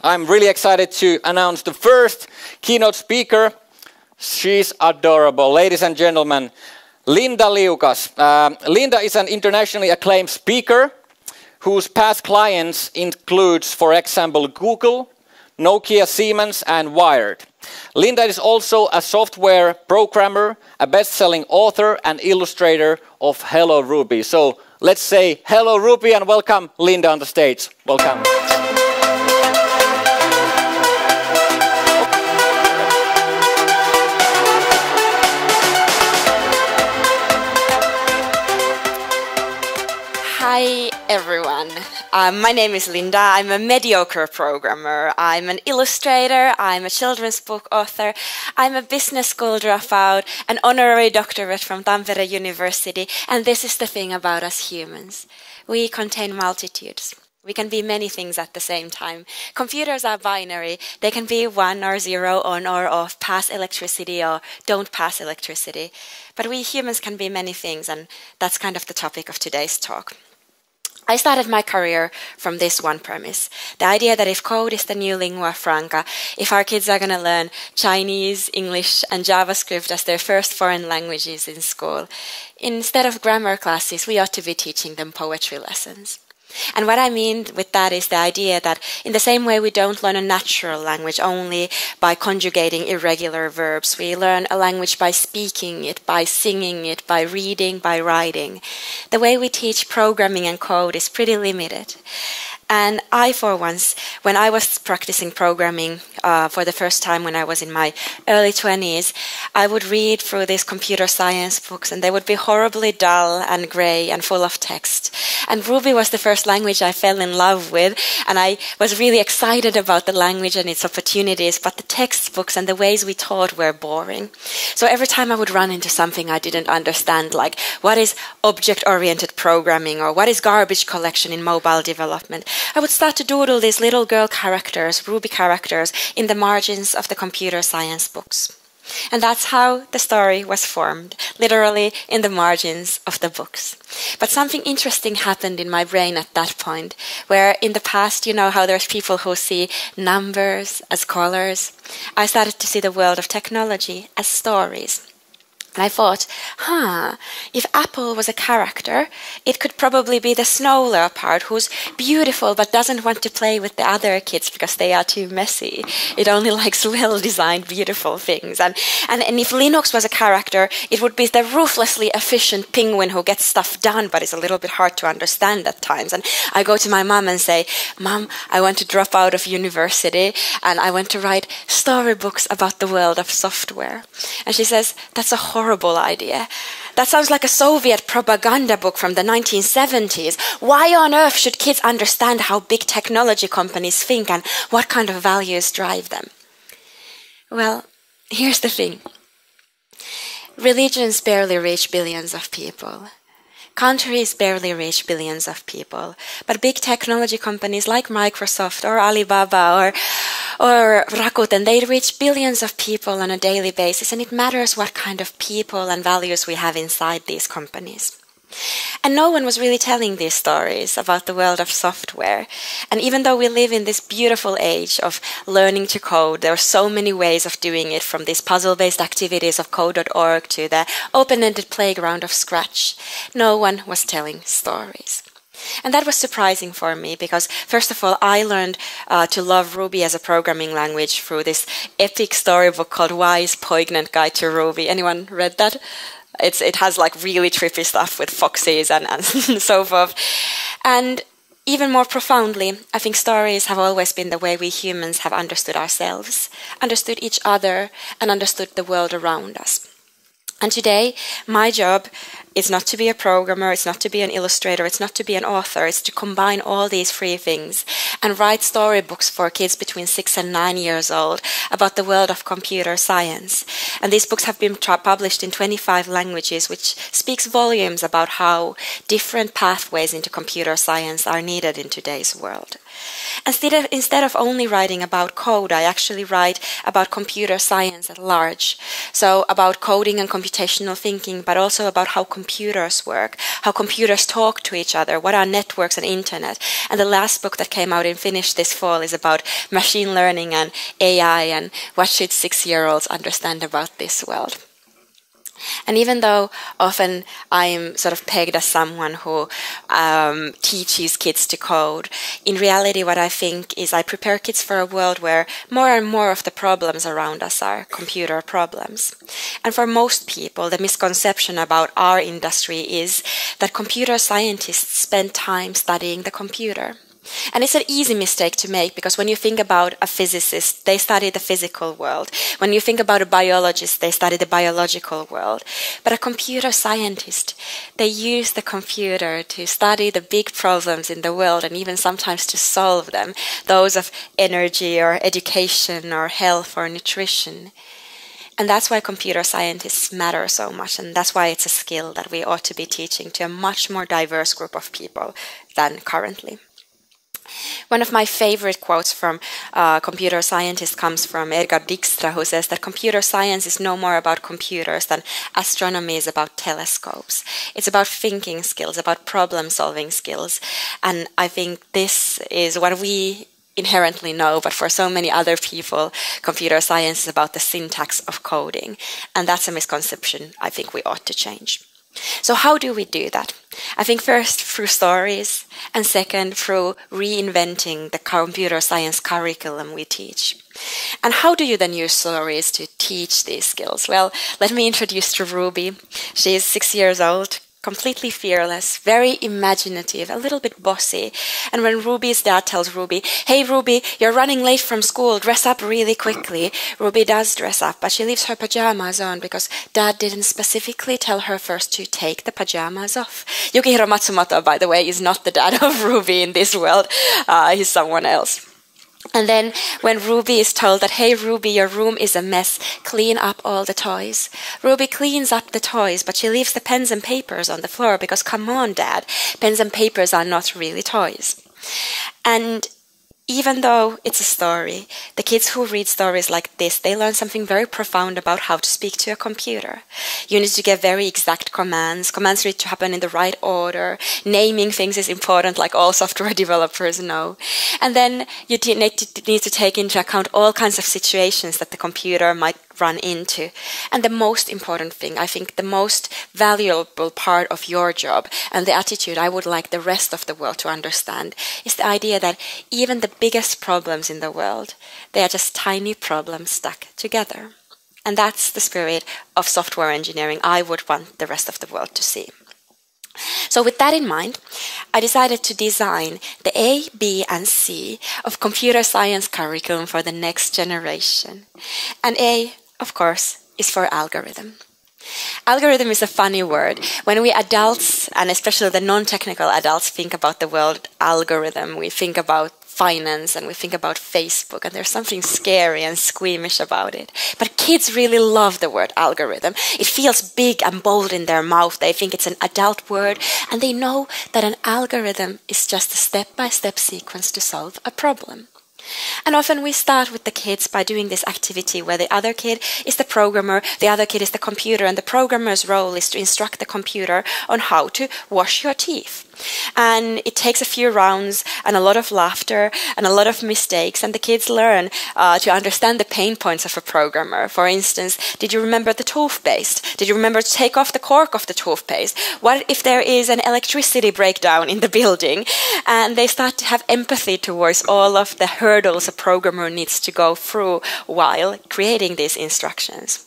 I'm really excited to announce the first keynote speaker. She's adorable. Ladies and gentlemen, Linda Liukas. Uh, Linda is an internationally acclaimed speaker whose past clients includes, for example, Google, Nokia, Siemens, and Wired. Linda is also a software programmer, a best-selling author, and illustrator of Hello Ruby. So let's say hello Ruby and welcome Linda on the stage. Welcome. Um, my name is Linda. I'm a mediocre programmer. I'm an illustrator. I'm a children's book author. I'm a business school dropout, an honorary doctorate from Tampere University. And this is the thing about us humans. We contain multitudes. We can be many things at the same time. Computers are binary. They can be one or zero, on or off, pass electricity or don't pass electricity. But we humans can be many things, and that's kind of the topic of today's talk. I started my career from this one premise the idea that if code is the new lingua franca, if our kids are going to learn Chinese, English, and JavaScript as their first foreign languages in school, instead of grammar classes, we ought to be teaching them poetry lessons. And what I mean with that is the idea that in the same way we don't learn a natural language only by conjugating irregular verbs, we learn a language by speaking it, by singing it, by reading, by writing. The way we teach programming and code is pretty limited. And I, for once, when I was practicing programming uh, for the first time when I was in my early 20s, I would read through these computer science books and they would be horribly dull and grey and full of text. And Ruby was the first language I fell in love with, and I was really excited about the language and its opportunities, but the textbooks and the ways we taught were boring. So every time I would run into something I didn't understand, like what is object oriented programming or what is garbage collection in mobile development, I would start to doodle these little girl characters, Ruby characters, in the margins of the computer science books. And that's how the story was formed, literally in the margins of the books. But something interesting happened in my brain at that point, where in the past, you know how there's people who see numbers as colors. I started to see the world of technology as stories. And I thought, huh, if Apple was a character, it could probably be the snow leopard who's beautiful but doesn't want to play with the other kids because they are too messy. It only likes well designed, beautiful things. And, and, and if Linux was a character, it would be the ruthlessly efficient penguin who gets stuff done but is a little bit hard to understand at times. And I go to my mom and say, Mom, I want to drop out of university and I want to write storybooks about the world of software. And she says, That's a horrible horrible idea. That sounds like a Soviet propaganda book from the 1970s. Why on earth should kids understand how big technology companies think and what kind of values drive them? Well, here's the thing religions barely reach billions of people. Countries barely reach billions of people, but big technology companies like Microsoft or Alibaba or, or Rakuten, they reach billions of people on a daily basis, and it matters what kind of people and values we have inside these companies. And no one was really telling these stories about the world of software. And even though we live in this beautiful age of learning to code, there are so many ways of doing it from these puzzle based activities of code.org to the open ended playground of Scratch. No one was telling stories. And that was surprising for me because, first of all, I learned uh, to love Ruby as a programming language through this epic storybook called Why's Poignant Guide to Ruby. Anyone read that? It's it has like really trippy stuff with foxes and, and so forth. And even more profoundly, I think stories have always been the way we humans have understood ourselves, understood each other, and understood the world around us. And today, my job is not to be a programmer, it's not to be an illustrator, it's not to be an author, it's to combine all these three things and write storybooks for kids between six and nine years old about the world of computer science. And these books have been published in 25 languages, which speaks volumes about how different pathways into computer science are needed in today's world. Instead of, instead of only writing about code, I actually write about computer science at large. So about coding and computational thinking, but also about how computers work, how computers talk to each other, what are networks and internet. And the last book that came out in Finnish this fall is about machine learning and AI and what should six year olds understand about this world. And even though often I'm sort of pegged as someone who um, teaches kids to code, in reality, what I think is I prepare kids for a world where more and more of the problems around us are computer problems. And for most people, the misconception about our industry is that computer scientists spend time studying the computer. And it's an easy mistake to make because when you think about a physicist, they study the physical world. When you think about a biologist, they study the biological world. But a computer scientist, they use the computer to study the big problems in the world and even sometimes to solve them, those of energy or education or health or nutrition. And that's why computer scientists matter so much, and that's why it's a skill that we ought to be teaching to a much more diverse group of people than currently. One of my favorite quotes from uh, computer scientist comes from Edsger Dijkstra, who says that computer science is no more about computers than astronomy is about telescopes. It's about thinking skills, about problem solving skills. And I think this is what we inherently know, but for so many other people, computer science is about the syntax of coding. And that's a misconception I think we ought to change. So, how do we do that? I think first through stories, and second through reinventing the computer science curriculum we teach. And how do you then use stories to teach these skills? Well, let me introduce to Ruby. She is six years old, completely fearless, very imaginative, a little bit bossy. And when Ruby's dad tells Ruby, Hey Ruby, you're running late from school, dress up really quickly, Ruby does dress up, but she leaves her pajamas on because dad didn't specifically tell her first to take the pajamas off. Yukihiro Matsumoto, by the way, is not the dad of Ruby in this world, uh, he's someone else. And then when Ruby is told that, hey, Ruby, your room is a mess, clean up all the toys. Ruby cleans up the toys, but she leaves the pens and papers on the floor because, come on, Dad, pens and papers are not really toys. And even though it's a story, the kids who read stories like this, they learn something very profound about how to speak to a computer. You need to get very exact commands. Commands need to happen in the right order. Naming things is important, like all software developers know. And then you need to, need to take into account all kinds of situations that the computer might run into. And the most important thing, I think the most valuable part of your job and the attitude I would like the rest of the world to understand is the idea that even the biggest problems in the world, they are just tiny problems stuck together. And that's the spirit of software engineering I would want the rest of the world to see. So, with that in mind, I decided to design the A, B, and C of computer science curriculum for the next generation. And A of course, is for algorithm. Algorithm is a funny word. When we adults, and especially the non technical adults, think about the word algorithm, we think about finance and we think about Facebook, and there's something scary and squeamish about it. But kids really love the word algorithm. It feels big and bold in their mouth. They think it's an adult word, and they know that an algorithm is just a step by step sequence to solve a problem. And often we start with the kids by doing this activity where the other kid is the programmer, the other kid is the computer, and the programmer's role is to instruct the computer on how to wash your teeth. And it takes a few rounds and a lot of laughter and a lot of mistakes, and the kids learn uh, to understand the pain points of a programmer. For instance, did you remember the toothpaste? Did you remember to take off the cork of the toothpaste? What if there is an electricity breakdown in the building? And they start to have empathy towards all of the hurdles a programmer needs to go through while creating these instructions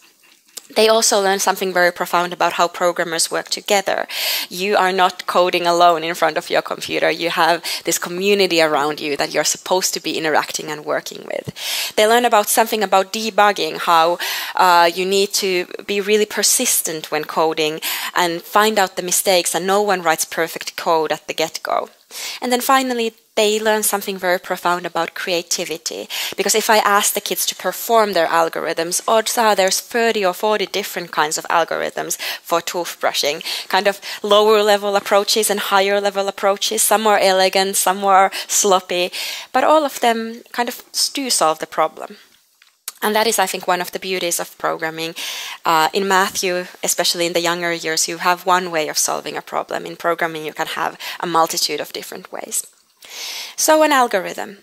they also learn something very profound about how programmers work together. You are not coding alone in front of your computer. You have this community around you that you're supposed to be interacting and working with. They learn about something about debugging, how uh, you need to be really persistent when coding and find out the mistakes, and no one writes perfect code at the get go. And then finally, they learn something very profound about creativity. Because if I ask the kids to perform their algorithms, odds are there's 30 or 40 different kinds of algorithms for toothbrushing, kind of lower level approaches and higher level approaches. Some are elegant, some are sloppy, but all of them kind of do solve the problem. And that is, I think, one of the beauties of programming. Uh, in Matthew, especially in the younger years, you have one way of solving a problem. In programming, you can have a multitude of different ways. So, an algorithm.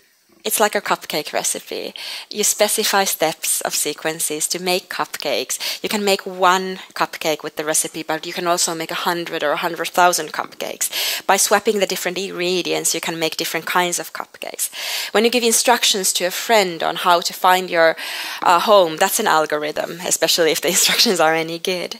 It's like a cupcake recipe. You specify steps of sequences to make cupcakes. You can make one cupcake with the recipe, but you can also make a hundred or a hundred thousand cupcakes. By swapping the different ingredients, you can make different kinds of cupcakes. When you give instructions to a friend on how to find your uh, home, that's an algorithm, especially if the instructions are any good.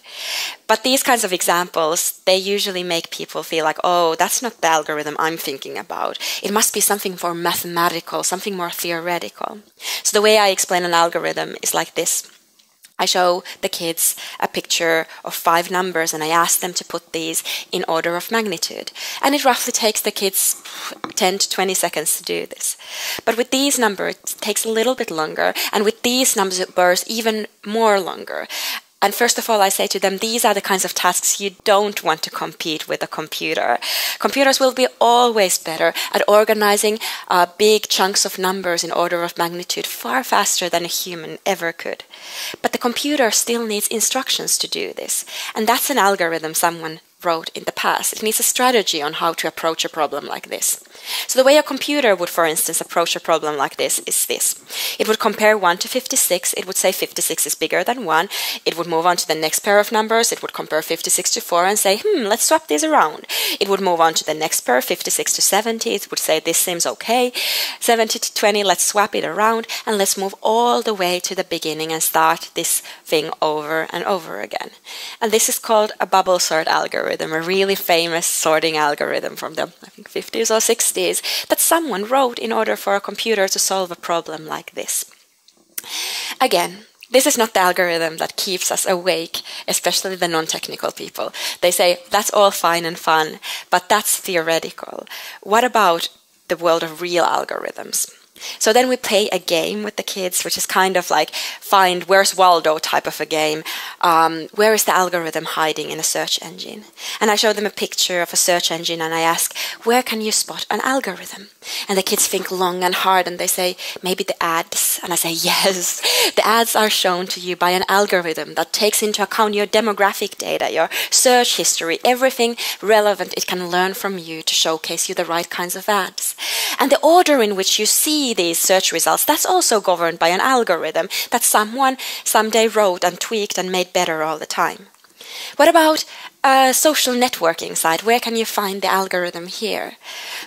But these kinds of examples, they usually make people feel like, oh, that's not the algorithm I'm thinking about. It must be something more mathematical, something more theoretical. So the way I explain an algorithm is like this. I show the kids a picture of five numbers and I ask them to put these in order of magnitude. And it roughly takes the kids 10 to 20 seconds to do this. But with these numbers, it takes a little bit longer. And with these numbers, even more longer. And first of all, I say to them, these are the kinds of tasks you don't want to compete with a computer. Computers will be always better at organizing uh, big chunks of numbers in order of magnitude far faster than a human ever could. But the computer still needs instructions to do this. And that's an algorithm someone wrote in the past. It needs a strategy on how to approach a problem like this. So, the way a computer would, for instance, approach a problem like this is this it would compare 1 to 56, it would say 56 is bigger than 1, it would move on to the next pair of numbers, it would compare 56 to 4 and say, hmm, let's swap these around. It would move on to the next pair, 56 to 70, it would say, this seems okay, 70 to 20, let's swap it around, and let's move all the way to the beginning and start this thing over and over again. And this is called a bubble sort algorithm, a really famous sorting algorithm from the I think 50s or 60s that someone wrote in order for a computer to solve a problem like this. Again, this is not the algorithm that keeps us awake, especially the non technical people. They say that's all fine and fun, but that's theoretical. What about the world of real algorithms? So then we play a game with the kids, which is kind of like find where's Waldo type of a game. Um, where is the algorithm hiding in a search engine? And I show them a picture of a search engine and I ask, where can you spot an algorithm? And the kids think long and hard and they say, maybe the ads. And I say, yes, the ads are shown to you by an algorithm that takes into account your demographic data, your search history, everything relevant it can learn from you to showcase you the right kinds of ads. And the order in which you see these search results, that's also governed by an algorithm that someone someday wrote and tweaked and made better all the time. What about a social networking site? Where can you find the algorithm here?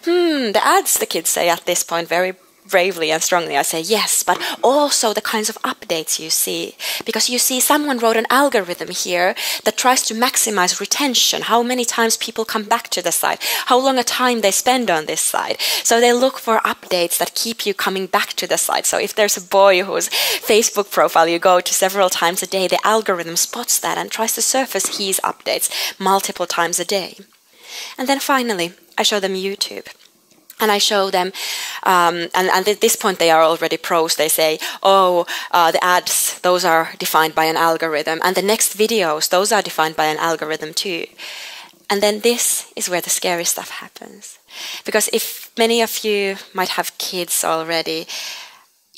Hmm, the ads, the kids say at this point very bravely and strongly, I say yes, but also the kinds of updates you see. Because you see, someone wrote an algorithm here that tries to maximize retention, how many times people come back to the site, how long a time they spend on this site. So they look for updates that keep you coming back to the site. So if there's a boy whose Facebook profile you go to several times a day, the algorithm spots that and tries to surface his updates multiple times a day. And then finally, I show them YouTube and I show them, um, and, and, at this point they are already pros. They say, "Oh, uh, the ads, those are defined by an algorithm, and the next videos, those are defined by an algorithm too." And then this is where the scary stuff happens, because if many of you might have kids already,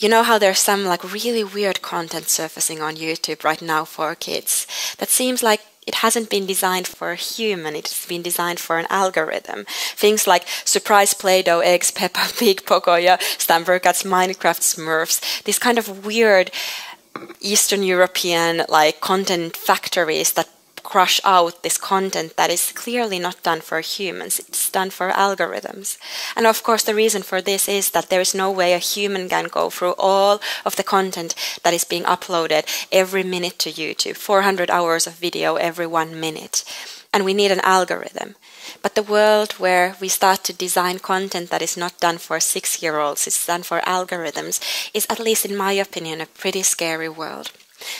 you know how there's some like really weird content surfacing on YouTube right now for kids that seems like it hasn't been designed for a human, it's been designed for an algorithm. Things like surprise Play Doh, eggs, Peppa Pig, Pocoyo, Stampercats, Minecraft Smurfs, these kind of weird Eastern European like content factories that crush out this content that is clearly not done for humans, it's done for algorithms. And of course, the reason for this is that there is no way a human can go through all of the content that is being uploaded every minute to YouTube 400 hours of video every one minute. And we need an algorithm. But the world where we start to design content that is not done for six year olds, it's done for algorithms, is, at least in my opinion, a pretty scary world.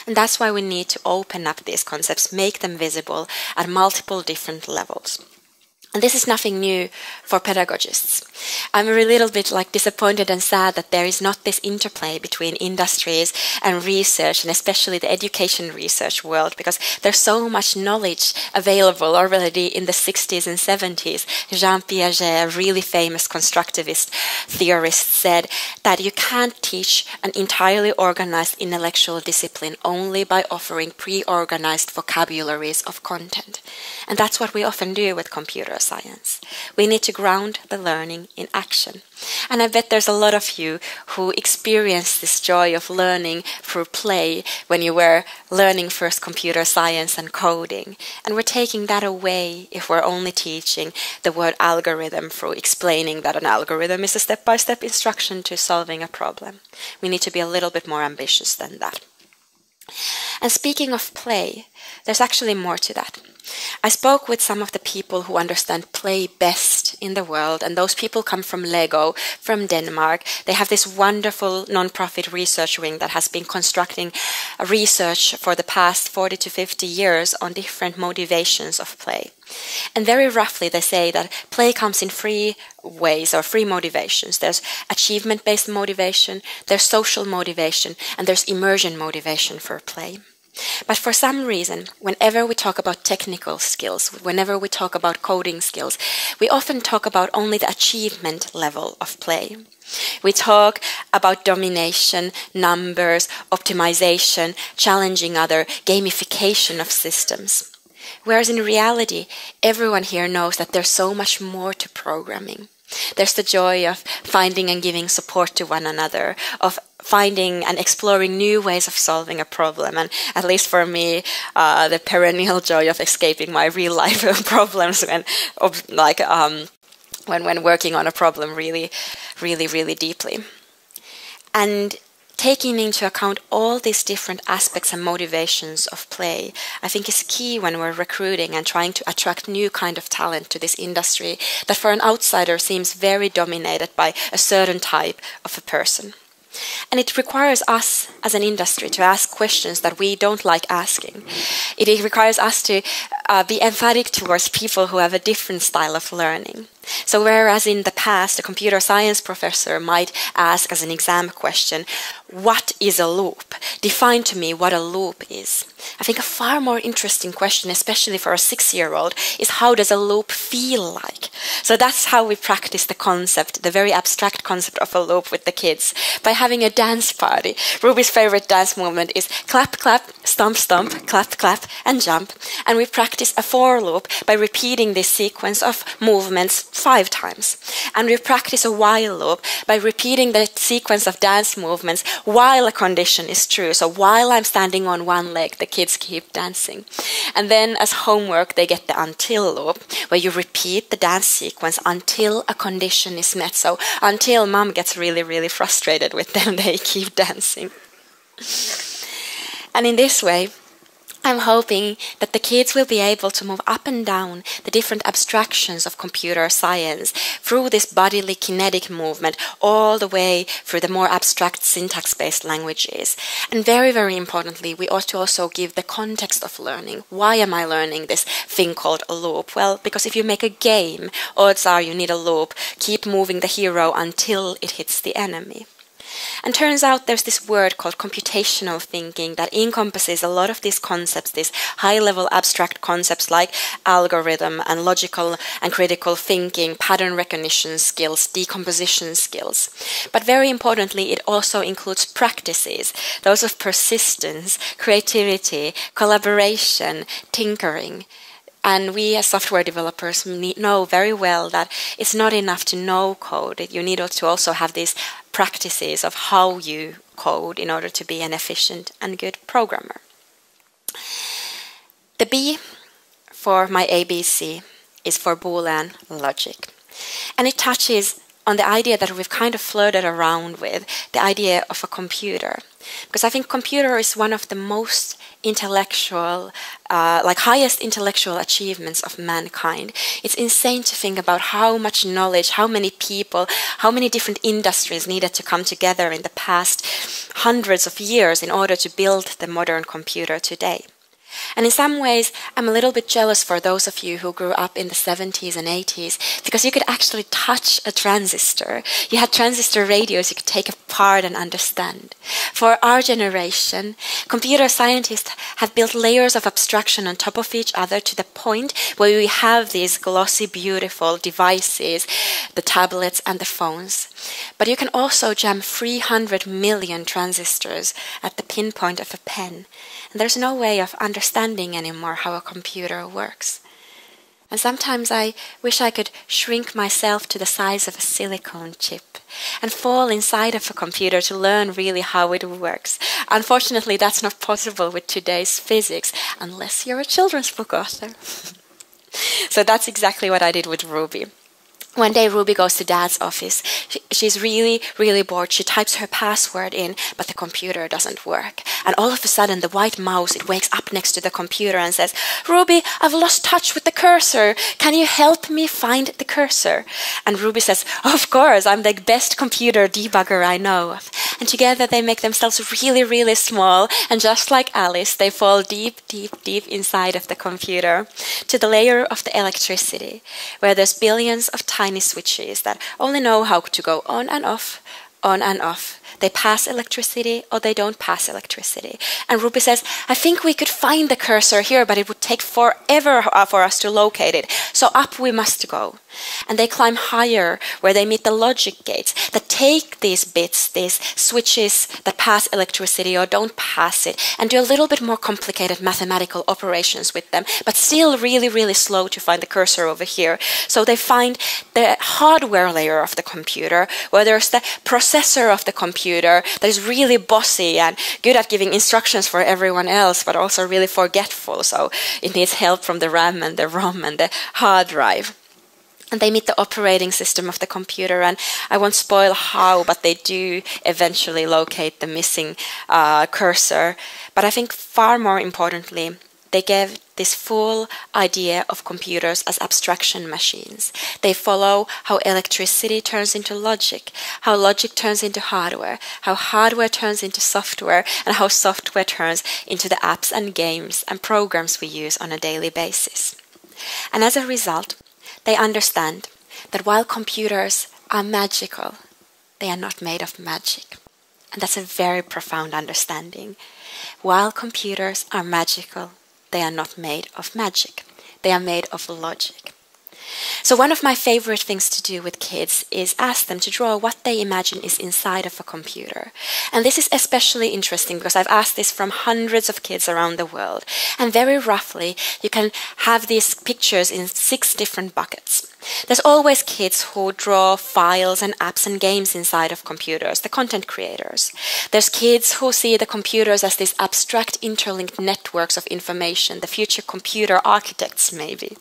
And that's why we need to open up these concepts, make them visible at multiple different levels. And this is nothing new for pedagogists. I'm a little bit like disappointed and sad that there is not this interplay between industries and research, and especially the education research world, because there's so much knowledge available already in the 60s and 70s. Jean Piaget, a really famous constructivist theorist, said that you can't teach an entirely organized intellectual discipline only by offering pre organized vocabularies of content. And that's what we often do with computers science. We need to ground the learning in action. And I bet there's a lot of you who experienced this joy of learning through play when you were learning first computer science and coding. And we're taking that away if we're only teaching the word algorithm through explaining that an algorithm is a step by step instruction to solving a problem. We need to be a little bit more ambitious than that. And speaking of play, there's actually more to that. I spoke with some of the people who understand play best in the world, and those people come from Lego, from Denmark. They have this wonderful non-profit research wing that has been constructing research for the past 40 to 50 years on different motivations of play. And very roughly, they say that play comes in three ways or three motivations there's achievement based motivation, there's social motivation, and there's immersion motivation for play. But for some reason, whenever we talk about technical skills, whenever we talk about coding skills, we often talk about only the achievement level of play. We talk about domination, numbers, optimization, challenging other, gamification of systems. Whereas in reality, everyone here knows that there's so much more to programming. There's the joy of finding and giving support to one another, of finding and exploring new ways of solving a problem. And at least for me, uh, the perennial joy of escaping my real life problems when, like, um, when when working on a problem really, really, really deeply. And taking into account all these different aspects and motivations of play i think is key when we're recruiting and trying to attract new kind of talent to this industry that for an outsider seems very dominated by a certain type of a person. And it requires us as an industry to ask questions that we don't like asking. It requires us to uh, be emphatic towards people who have a different style of learning. So, whereas in the past a computer science professor might ask as an exam question, What is a loop? Define to me what a loop is. I think a far more interesting question, especially for a six year old, is how does a loop feel like? So, that's how we practice the concept, the very abstract concept of a loop with the kids, by having a dance party. Ruby's favorite dance movement is clap, clap, stomp, stomp, clap, clap, and jump. And we practice a for loop by repeating this sequence of movements five times. And we practice a while loop by repeating the sequence of dance movements while a condition is true. So while I'm standing on one leg, the kids keep dancing. And then as homework, they get the until loop, where you repeat the dance sequence until a condition is met. So until mom gets really, really frustrated with them, they keep dancing. And in this way, I'm hoping that the kids will be able to move up and down the different abstractions of computer science through this bodily kinetic movement all the way through the more abstract syntax based languages. And very, very importantly, we ought to also give the context of learning. Why am I learning this thing called a loop? Well, because if you make a game, odds are you need a loop. Keep moving the hero until it hits the enemy. And turns out there's this word called computational thinking that encompasses a lot of these concepts, these high level abstract concepts like algorithm and logical and critical thinking, pattern recognition skills, decomposition skills. But very importantly, it also includes practices, those of persistence, creativity, collaboration, tinkering. And we as software developers know very well that it's not enough to know code. You need to also have these practices of how you code in order to be an efficient and good programmer. The B for my ABC is for Boolean logic. And it touches on the idea that we've kind of flirted around with, the idea of a computer. Because I think computer is one of the most intellectual, uh, like highest intellectual achievements of mankind. It's insane to think about how much knowledge, how many people, how many different industries needed to come together in the past hundreds of years in order to build the modern computer today. And in some ways, I'm a little bit jealous for those of you who grew up in the 70s and 80s because you could actually touch a transistor. You had transistor radios you could take apart and understand. For our generation, computer scientists have built layers of abstraction on top of each other to the point where we have these glossy, beautiful devices, the tablets and the phones. But you can also jam 300 million transistors at the pinpoint of a pen. And there's no way of understanding anymore how a computer works. And sometimes I wish I could shrink myself to the size of a silicon chip and fall inside of a computer to learn really how it works. Unfortunately, that's not possible with today's physics unless you're a children's book author. so that's exactly what I did with Ruby. One day, Ruby goes to dad's office. She's really, really bored. She types her password in, but the computer doesn't work. And all of a sudden, the white mouse, it wakes up next to the computer and says, Ruby, I've lost touch with the cursor. Can you help me find the cursor? And Ruby says, Of course, I'm the best computer debugger I know of. And together they make themselves really, really small. And just like Alice, they fall deep, deep, deep inside of the computer to the layer of the electricity, where there's billions of tiny switches that only know how to go on and off, on and off. They pass electricity or they don't pass electricity. And Ruby says, I think we could find the cursor here, but it would take forever for us to locate it. So up we must go and they climb higher where they meet the logic gates that take these bits, these switches that pass electricity or don't pass it, and do a little bit more complicated mathematical operations with them, but still really, really slow to find the cursor over here. So they find the hardware layer of the computer, where there's the processor of the computer that is really bossy and good at giving instructions for everyone else, but also really forgetful. So it needs help from the RAM and the ROM and the hard drive and they meet the operating system of the computer and i won't spoil how but they do eventually locate the missing uh, cursor but i think far more importantly they gave this full idea of computers as abstraction machines. They follow how electricity turns into logic, how logic turns into hardware, how hardware turns into software, and how software turns into the apps and games and programs we use on a daily basis. And as a result, they understand that while computers are magical, they are not made of magic. And that's a very profound understanding. While computers are magical, they are not made of magic. They are made of logic. So, one of my favorite things to do with kids is ask them to draw what they imagine is inside of a computer. And this is especially interesting because I've asked this from hundreds of kids around the world. And very roughly, you can have these pictures in six different buckets. There's always kids who draw files and apps and games inside of computers, the content creators. There's kids who see the computers as these abstract interlinked networks of information, the future computer architects, maybe.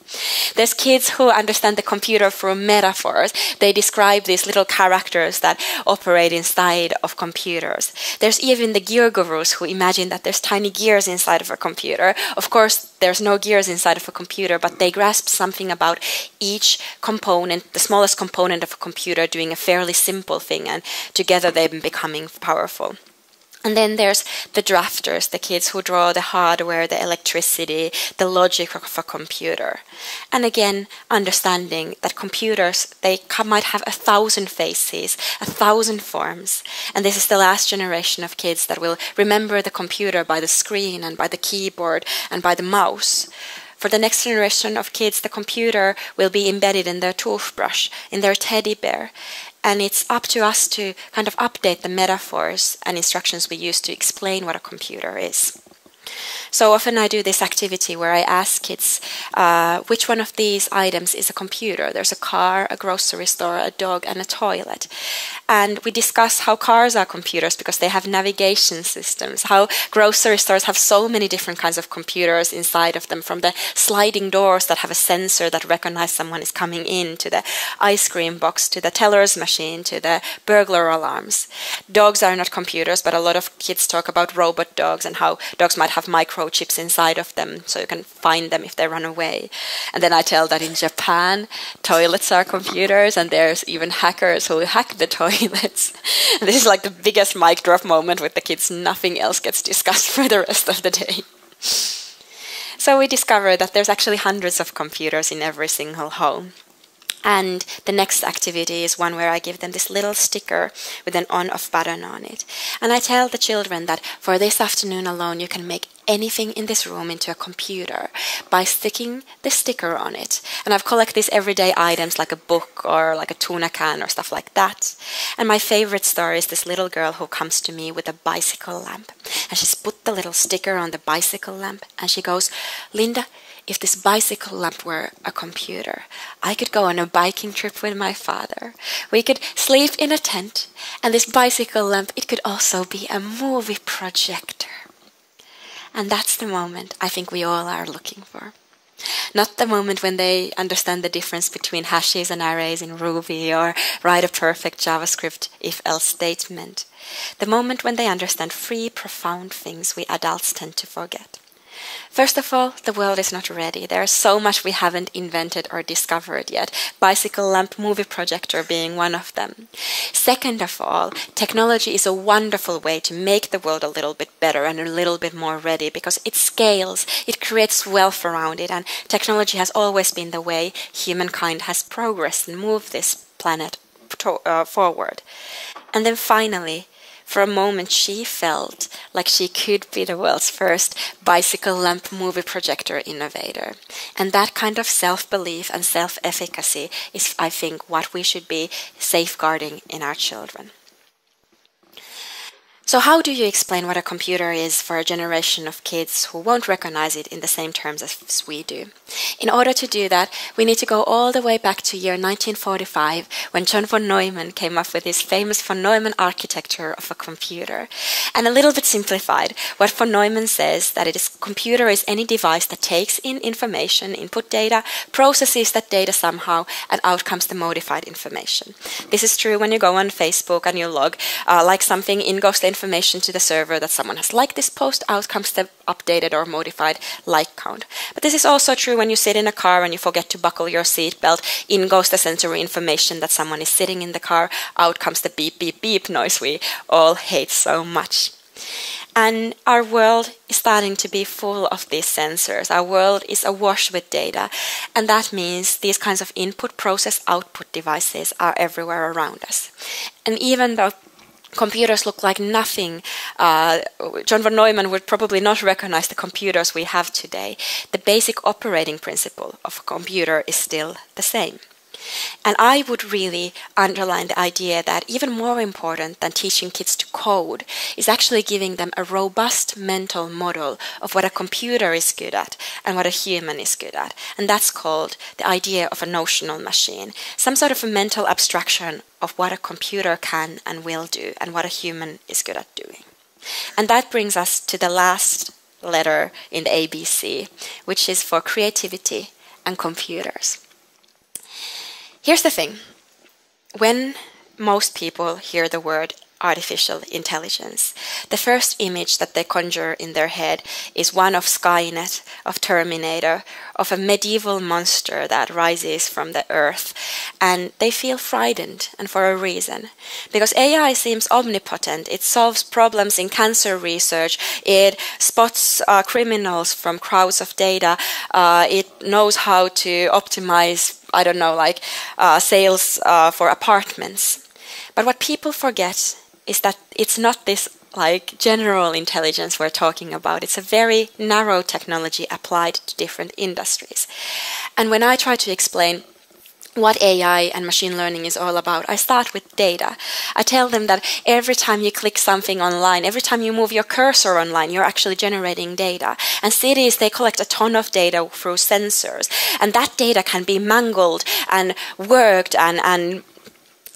There's kids who understand the computer through metaphors. They describe these little characters that operate inside of computers. There's even the gear gurus who imagine that there's tiny gears inside of a computer. Of course, there's no gears inside of a computer, but they grasp something about each component, the smallest component of a computer, doing a fairly simple thing, and together they're becoming powerful. And then there's the drafters, the kids who draw the hardware, the electricity, the logic of a computer. And again, understanding that computers, they might have a thousand faces, a thousand forms. And this is the last generation of kids that will remember the computer by the screen and by the keyboard and by the mouse. For the next generation of kids, the computer will be embedded in their toothbrush, in their teddy bear. And it's up to us to kind of update the metaphors and instructions we use to explain what a computer is. So often I do this activity where I ask kids uh, which one of these items is a computer. There's a car, a grocery store, a dog, and a toilet. And we discuss how cars are computers because they have navigation systems, how grocery stores have so many different kinds of computers inside of them, from the sliding doors that have a sensor that recognize someone is coming in, to the ice cream box, to the teller's machine, to the burglar alarms. Dogs are not computers, but a lot of kids talk about robot dogs and how dogs might have microchips inside of them so you can find them if they run away. And then I tell that in Japan, toilets are computers and there's even hackers who hack the toilets. This is like the biggest mic drop moment with the kids. Nothing else gets discussed for the rest of the day. So we discovered that there's actually hundreds of computers in every single home. And the next activity is one where I give them this little sticker with an on off button on it. And I tell the children that for this afternoon alone, you can make anything in this room into a computer by sticking the sticker on it. And I've collected these everyday items like a book or like a tuna can or stuff like that. And my favorite story is this little girl who comes to me with a bicycle lamp. And she's put the little sticker on the bicycle lamp and she goes, Linda, if this bicycle lamp were a computer, I could go on a biking trip with my father. We could sleep in a tent, and this bicycle lamp, it could also be a movie projector. And that's the moment I think we all are looking for. Not the moment when they understand the difference between hashes and arrays in Ruby or write a perfect JavaScript if else statement. The moment when they understand three profound things we adults tend to forget. First of all, the world is not ready. There is so much we haven't invented or discovered yet, bicycle lamp movie projector being one of them. Second of all, technology is a wonderful way to make the world a little bit better and a little bit more ready because it scales, it creates wealth around it, and technology has always been the way humankind has progressed and moved this planet to, uh, forward. And then finally, for a moment, she felt like she could be the world's first bicycle lamp movie projector innovator. And that kind of self belief and self efficacy is, I think, what we should be safeguarding in our children. So, how do you explain what a computer is for a generation of kids who won't recognize it in the same terms as we do? In order to do that, we need to go all the way back to year 1945 when John von Neumann came up with his famous von Neumann architecture of a computer. And a little bit simplified, what von Neumann says that it is computer is any device that takes in information, input data, processes that data somehow, and out comes the modified information. This is true when you go on Facebook and you log uh, like something in goes the information to the server that someone has liked this post, out comes the updated or modified like count. But this is also true when you sit in a car and you forget to buckle your seatbelt, in goes the sensory information that someone is sitting in the car, out comes the beep beep beep noise we all hate so much. And our world is starting to be full of these sensors. Our world is awash with data. And that means these kinds of input process output devices are everywhere around us. And even though computers look like nothing. Uh, John von Neumann would probably not recognize the computers we have today. The basic operating principle of a computer is still the same. And I would really underline the idea that even more important than teaching kids to code is actually giving them a robust mental model of what a computer is good at and what a human is good at. And that's called the idea of a notional machine, some sort of a mental abstraction of what a computer can and will do and what a human is good at doing. And that brings us to the last letter in the ABC, which is for creativity and computers. Here's the thing when most people hear the word artificial intelligence. The first image that they conjure in their head is one of Skynet, of Terminator, of a medieval monster that rises from the earth, and they feel frightened, and for a reason. Because AI seems omnipotent, it solves problems in cancer research, it spots uh, criminals from crowds of data, uh, it knows how to optimize, I don't know, like uh, sales uh, for apartments. But what people forget is that it's not this like general intelligence we're talking about. It's a very narrow technology applied to different industries. And when I try to explain what AI and machine learning is all about, I start with data. I tell them that every time you click something online, every time you move your cursor online, you're actually generating data. And cities, they collect a ton of data through sensors. And that data can be mangled and worked and, and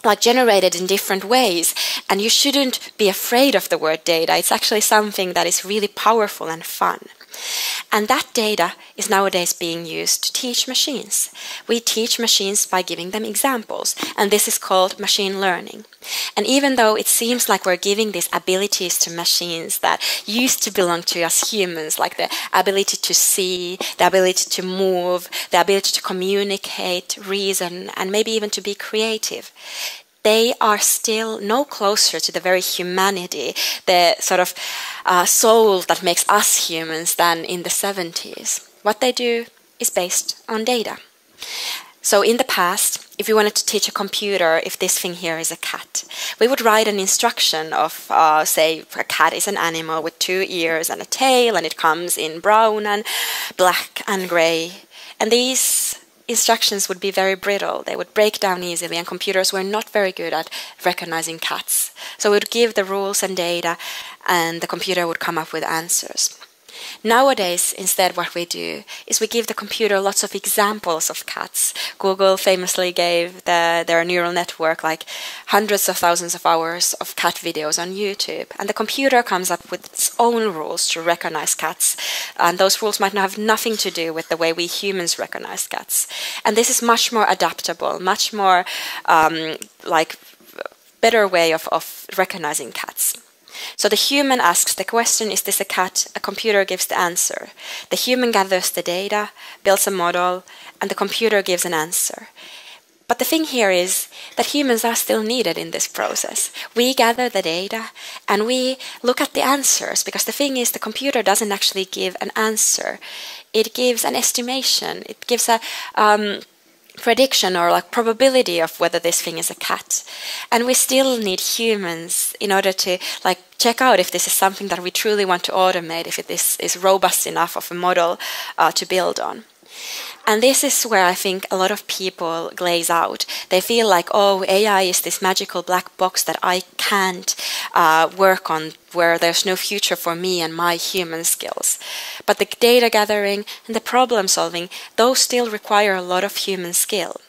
like generated in different ways and you shouldn't be afraid of the word data it's actually something that is really powerful and fun and that data is nowadays being used to teach machines. We teach machines by giving them examples, and this is called machine learning. And even though it seems like we're giving these abilities to machines that used to belong to us humans, like the ability to see, the ability to move, the ability to communicate, reason, and maybe even to be creative, they are still no closer to the very humanity, the sort of uh, soul that makes us humans than in the 70s. what they do is based on data. So in the past, if we wanted to teach a computer if this thing here is a cat, we would write an instruction of, uh, say, a cat is an animal with two ears and a tail, and it comes in brown and black and grey. And these instructions would be very brittle. They would break down easily, and computers were not very good at recognizing cats. So we would give the rules and data, and the computer would come up with answers. Nowadays, instead, what we do is we give the computer lots of examples of cats. Google famously gave the, their neural network like hundreds of thousands of hours of cat videos on YouTube, and the computer comes up with its own rules to recognize cats. And those rules might have nothing to do with the way we humans recognize cats. And this is much more adaptable, much more um, like better way of, of recognizing cats. So the human asks the question, is this a cat? A computer gives the answer. The human gathers the data, builds a model, and the computer gives an answer. But the thing here is that humans are still needed in this process. We gather the data and we look at the answers because the thing is, the computer doesn't actually give an answer, it gives an estimation, it gives a um, prediction or like probability of whether this thing is a cat and we still need humans in order to like check out if this is something that we truly want to automate if this is robust enough of a model uh, to build on and this is where I think a lot of people glaze out. They feel like, oh, AI is this magical black box that I can't uh, work on, where there's no future for me and my human skills. But the data gathering and the problem solving, those still require a lot of human skill.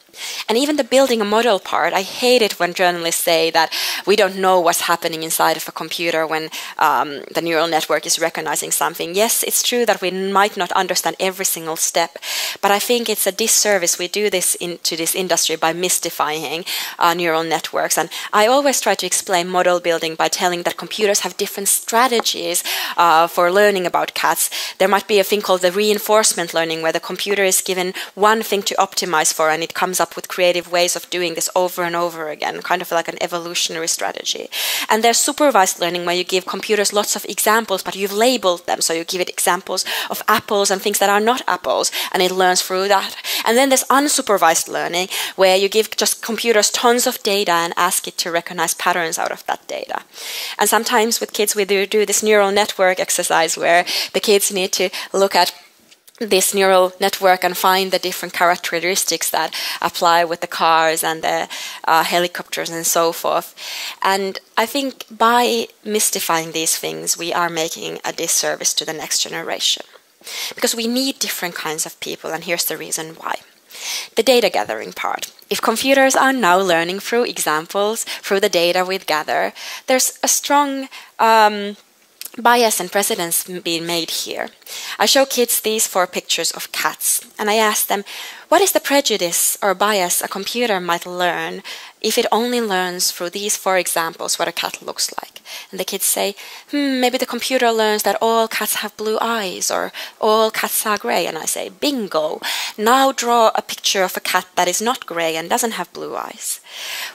And even the building a model part, I hate it when journalists say that we don't know what's happening inside of a computer when um, the neural network is recognizing something. Yes, it's true that we might not understand every single step, but I think it's a disservice we do this into this industry by mystifying uh, neural networks. And I always try to explain model building by telling that computers have different strategies uh, for learning about cats. There might be a thing called the reinforcement learning, where the computer is given one thing to optimize for, and it comes up up with creative ways of doing this over and over again, kind of like an evolutionary strategy. And there's supervised learning where you give computers lots of examples, but you've labeled them. So you give it examples of apples and things that are not apples, and it learns through that. And then there's unsupervised learning where you give just computers tons of data and ask it to recognize patterns out of that data. And sometimes with kids, we do, do this neural network exercise where the kids need to look at this neural network and find the different characteristics that apply with the cars and the uh, helicopters and so forth. And I think by mystifying these things, we are making a disservice to the next generation. Because we need different kinds of people, and here's the reason why. The data gathering part. If computers are now learning through examples, through the data we gather, there's a strong um, bias and precedence being made here. I show kids these four pictures of cats, and I ask them, what is the prejudice or bias a computer might learn if it only learns through these four examples what a cat looks like? And the kids say, hmm, maybe the computer learns that all cats have blue eyes or all cats are gray. And I say, bingo. Now draw a picture of a cat that is not gray and doesn't have blue eyes.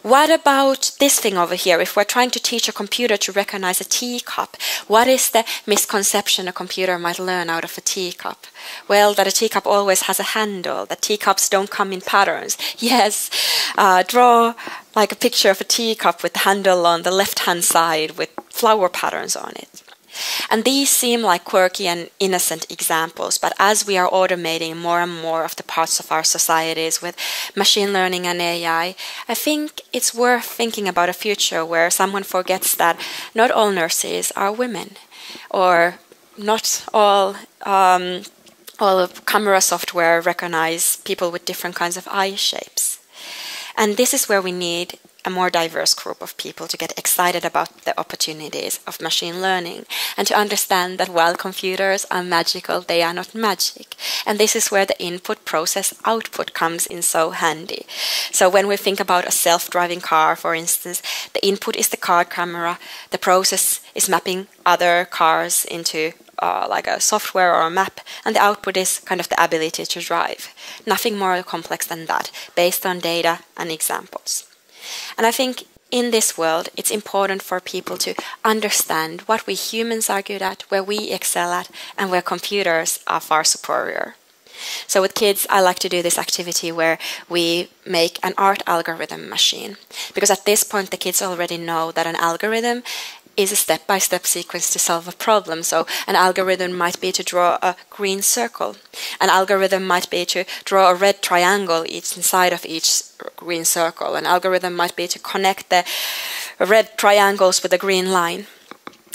What about this thing over here? If we're trying to teach a computer to recognize a teacup, what is the misconception a computer might learn out of a teacup? Well, that a teacup always has a handle, that teacups don't come in patterns. Yes, uh, draw like a picture of a teacup with the handle on the left hand side with flower patterns on it. And these seem like quirky and innocent examples, but as we are automating more and more of the parts of our societies with machine learning and AI, I think it's worth thinking about a future where someone forgets that not all nurses are women, or not all. Um, all camera software recognize people with different kinds of eye shapes. And this is where we need a more diverse group of people to get excited about the opportunities of machine learning and to understand that while computers are magical, they are not magic. And this is where the input process output comes in so handy. So when we think about a self driving car, for instance, the input is the car camera, the process is mapping other cars into uh, like a software or a map, and the output is kind of the ability to drive. Nothing more complex than that, based on data and examples. And I think in this world, it's important for people to understand what we humans are good at, where we excel at, and where computers are far superior. So with kids, I like to do this activity where we make an art algorithm machine. Because at this point, the kids already know that an algorithm is a step by step sequence to solve a problem. So, an algorithm might be to draw a green circle. An algorithm might be to draw a red triangle each inside of each green circle. An algorithm might be to connect the red triangles with a green line.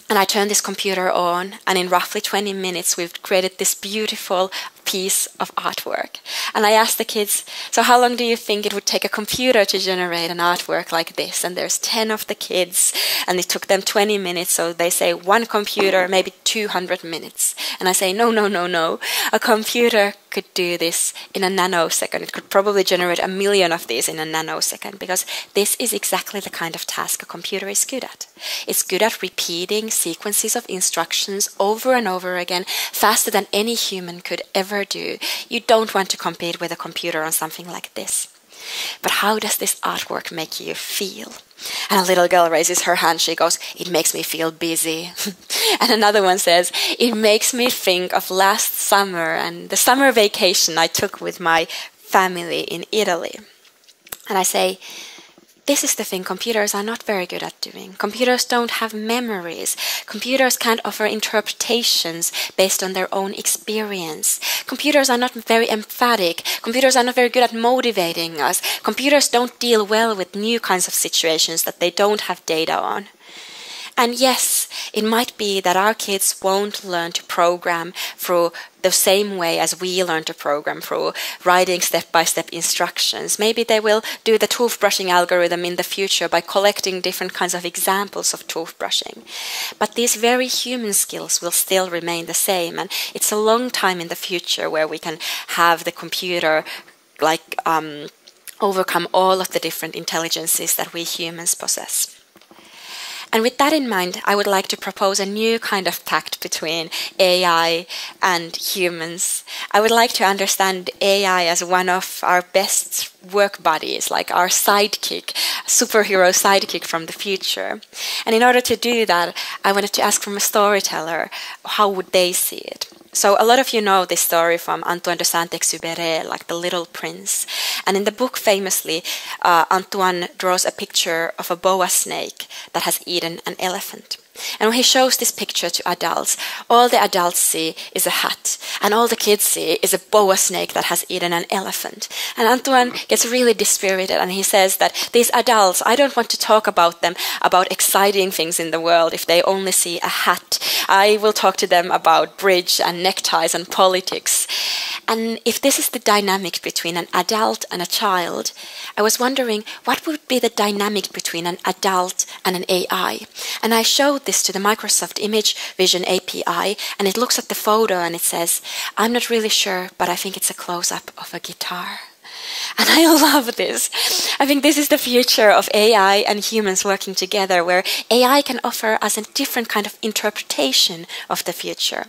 And I turned this computer on, and in roughly 20 minutes, we've created this beautiful piece of artwork. And I asked the kids, So, how long do you think it would take a computer to generate an artwork like this? And there's 10 of the kids, and it took them 20 minutes. So they say one computer, maybe 200 minutes. And I say, No, no, no, no. A computer could do this in a nanosecond. It could probably generate a million of these in a nanosecond because this is exactly the kind of task a computer is good at. It's good at repeating sequences of instructions over and over again faster than any human could ever do. You don't want to compete with a computer on something like this. But how does this artwork make you feel? And a little girl raises her hand. She goes, It makes me feel busy. and another one says, It makes me think of last summer and the summer vacation I took with my family in Italy. And I say, this is the thing computers are not very good at doing. Computers don't have memories. Computers can't offer interpretations based on their own experience. Computers are not very emphatic. Computers are not very good at motivating us. Computers don't deal well with new kinds of situations that they don't have data on. And yes, it might be that our kids won't learn to program through the same way as we learn to program through writing step by step instructions. Maybe they will do the toothbrushing algorithm in the future by collecting different kinds of examples of toothbrushing. But these very human skills will still remain the same. And it's a long time in the future where we can have the computer like um, overcome all of the different intelligences that we humans possess. And with that in mind, I would like to propose a new kind of pact between AI and humans. I would like to understand AI as one of our best work buddies, like our sidekick, superhero sidekick from the future. And in order to do that, I wanted to ask from a storyteller how would they see it. So a lot of you know this story from Antoine de Saint-Exupéry, like The Little Prince. And in the book, famously, uh, Antoine draws a picture of a boa snake that has eaten an elephant. And when he shows this picture to adults, all the adults see is a hat, and all the kids see is a boa snake that has eaten an elephant. And Antoine gets really dispirited, and he says that these adults, I don't want to talk about them about exciting things in the world if they only see a hat. I will talk to them about bridge and neckties and politics. And if this is the dynamic between an adult and a child, I was wondering what would be the dynamic between an adult and an AI. And I showed this to the Microsoft Image Vision API, and it looks at the photo and it says, I'm not really sure, but I think it's a close up of a guitar. And I love this. I think this is the future of AI and humans working together, where AI can offer us a different kind of interpretation of the future.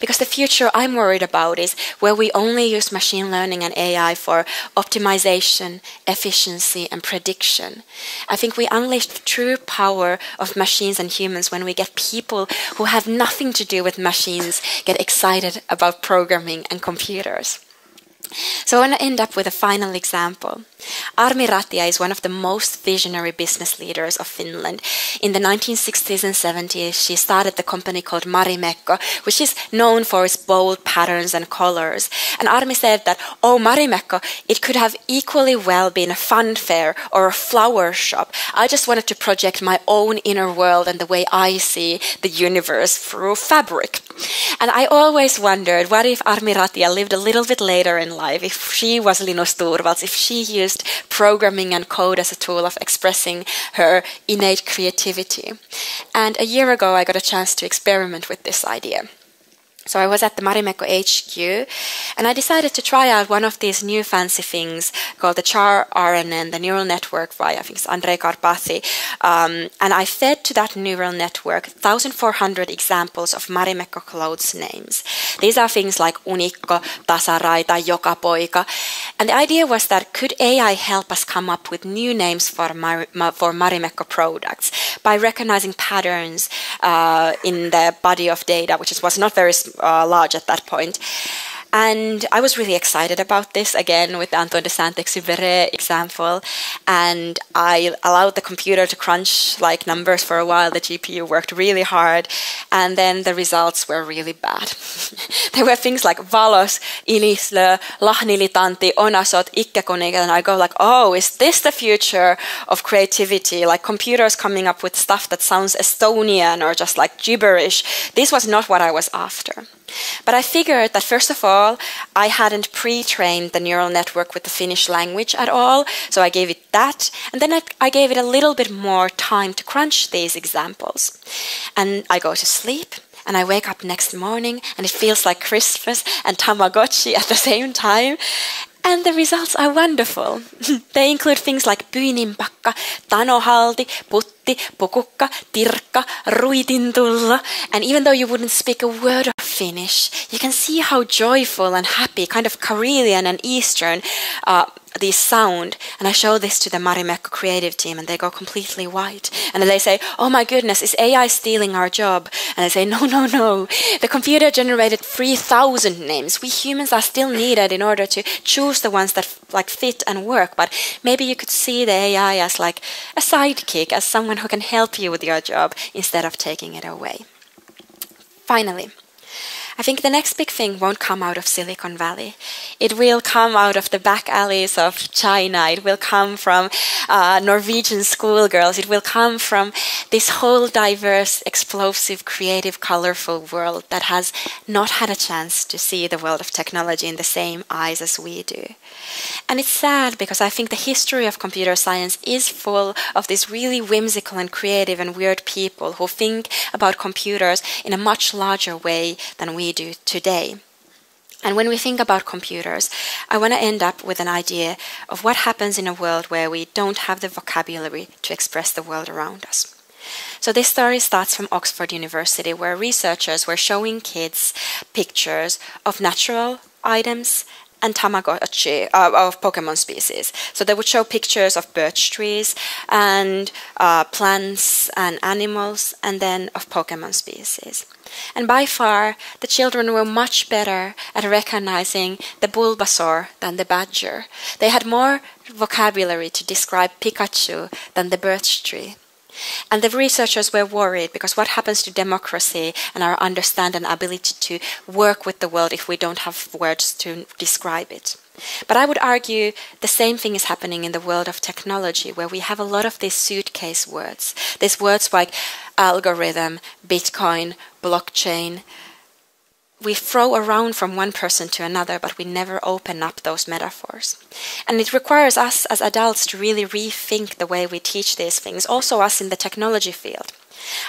Because the future I'm worried about is where we only use machine learning and AI for optimization, efficiency, and prediction. I think we unleash the true power of machines and humans when we get people who have nothing to do with machines get excited about programming and computers. So I want to end up with a final example. Armi Ratia is one of the most visionary business leaders of Finland. In the 1960s and 70s, she started the company called Marimekko, which is known for its bold patterns and colors. And Armi said that, oh, Marimekko, it could have equally well been a fun fair or a flower shop. I just wanted to project my own inner world and the way I see the universe through fabric. And I always wondered, what if Armi Ratia lived a little bit later in life, if she was Linus Torvalds, if she used programming and code as a tool of expressing her innate creativity. And a year ago, I got a chance to experiment with this idea. So I was at the Marimekko HQ, and I decided to try out one of these new fancy things called the Char RNN, the neural network by I think it's Andrej Karpathy. Um, and I fed to that neural network 1,400 examples of Marimekko clothes names. These are things like Unikko, Tasaraita, Jokapoika. And the idea was that could AI help us come up with new names for, Mar- for Marimekko products by recognizing patterns uh, in the body of data, which was not very uh, large at that point. And I was really excited about this again with the Antoine de Saint-Exupéry example. And I allowed the computer to crunch like numbers for a while. The GPU worked really hard. And then the results were really bad. there were things like valos, ilislö, lahnilitanti, onasot, ikkakunig. And I go like, oh, is this the future of creativity? Like computers coming up with stuff that sounds Estonian or just like gibberish. This was not what I was after. But I figured that first of all, I hadn't pre trained the neural network with the Finnish language at all, so I gave it that. And then I, I, gave it a little bit more time to crunch these examples. And I go to sleep. And I wake up next morning and it feels like Christmas and Tamagotchi at the same time. And the results are wonderful. they include things like pyynimpakka, tanohalti, putti, pukukka, tirkka, ruitintulla. And even though you wouldn't speak a word of Finnish, you can see how joyful and happy, kind of Karelian and Eastern, uh, these sound. And I show this to the Marimekko creative team, and they go completely white. And they say, "Oh my goodness, is AI stealing our job?" And I say, "No, no, no. The computer generated three thousand names. We humans are still needed in order to choose the ones that like fit and work. But maybe you could see the AI as like a sidekick, as someone who can help you with your job instead of taking it away." Finally. I think the next big thing won't come out of Silicon Valley. It will come out of the back alleys of China. It will come from uh, Norwegian schoolgirls. It will come from this whole diverse, explosive, creative, colorful world that has not had a chance to see the world of technology in the same eyes as we do. And it's sad because I think the history of computer science is full of these really whimsical and creative and weird people who think about computers in a much larger way than we do today. And when we think about computers, I want to end up with an idea of what happens in a world where we don't have the vocabulary to express the world around us. So this story starts from Oxford University, where researchers were showing kids pictures of natural items and Tamagotchi uh, of Pokemon species. So they would show pictures of birch trees and uh, plants and animals, and then of Pokemon species. And by far, the children were much better at recognizing the Bulbasaur than the badger. They had more vocabulary to describe Pikachu than the birch tree. And the researchers were worried because what happens to democracy and our understanding and ability to work with the world if we don't have words to describe it? But I would argue the same thing is happening in the world of technology, where we have a lot of these suitcase words. These words like algorithm, Bitcoin, blockchain. We throw around from one person to another, but we never open up those metaphors. And it requires us as adults to really rethink the way we teach these things, also us in the technology field.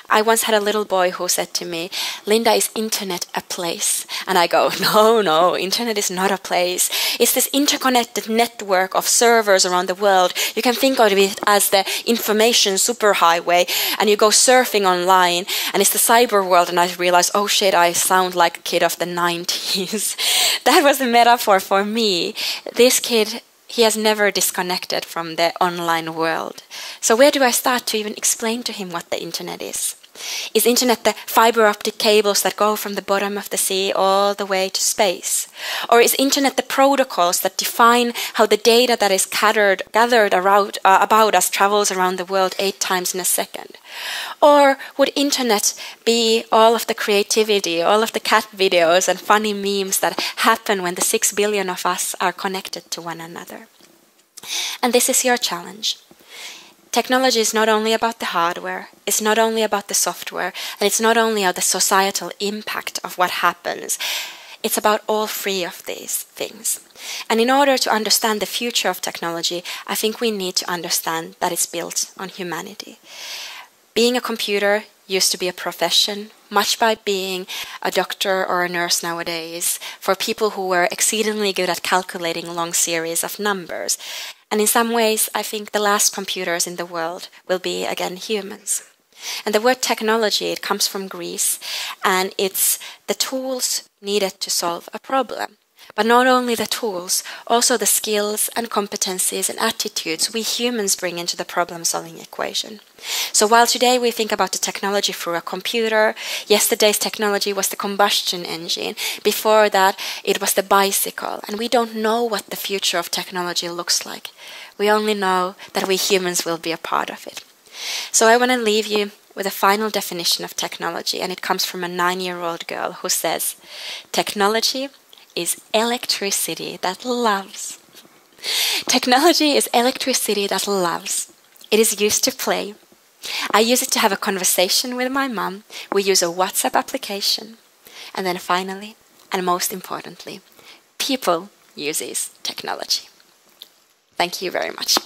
I once had a little boy who said to me, Linda, is internet a place? And I go, no, no, internet is not a place. It's this interconnected network of servers around the world. You can think of it as the information superhighway, and you go surfing online, and it's the cyber world, and I realize, oh shit, I sound like a kid of the 90s. that was a metaphor for me. This kid he has never disconnected from the online world. So where do I start to even explain to him what the internet is? Is internet the fiber optic cables that go from the bottom of the sea all the way to space? Or is internet the protocols that define how the data that is gathered, gathered around, uh, about us travels around the world eight times in a second? Or would internet be all of the creativity, all of the cat videos and funny memes that happen when the six billion of us are connected to one another? And this is your challenge. Technology is not only about the hardware, it's not only about the software, and it's not only about the societal impact of what happens. It's about all three of these things. And in order to understand the future of technology, I think we need to understand that it's built on humanity. Being a computer used to be a profession, much by being a doctor or a nurse nowadays, for people who were exceedingly good at calculating long series of numbers. And in some ways, I think the last computers in the world will be again humans. And the word technology, it comes from Greece, and it's the tools needed to solve a problem. But not only the tools, also the skills and competencies and attitudes we humans bring into the problem solving equation. So while today we think about the technology through a computer, yesterday's technology was the combustion engine. Before that, it was the bicycle. And we don't know what the future of technology looks like. We only know that we humans will be a part of it. So I want to leave you with a final definition of technology, and it comes from a nine year old girl who says, Technology is electricity that loves. Technology is electricity that loves. It is used to play. I use it to have a conversation with my mom. We use a WhatsApp application. And then finally, and most importantly, people use this technology. Thank you very much.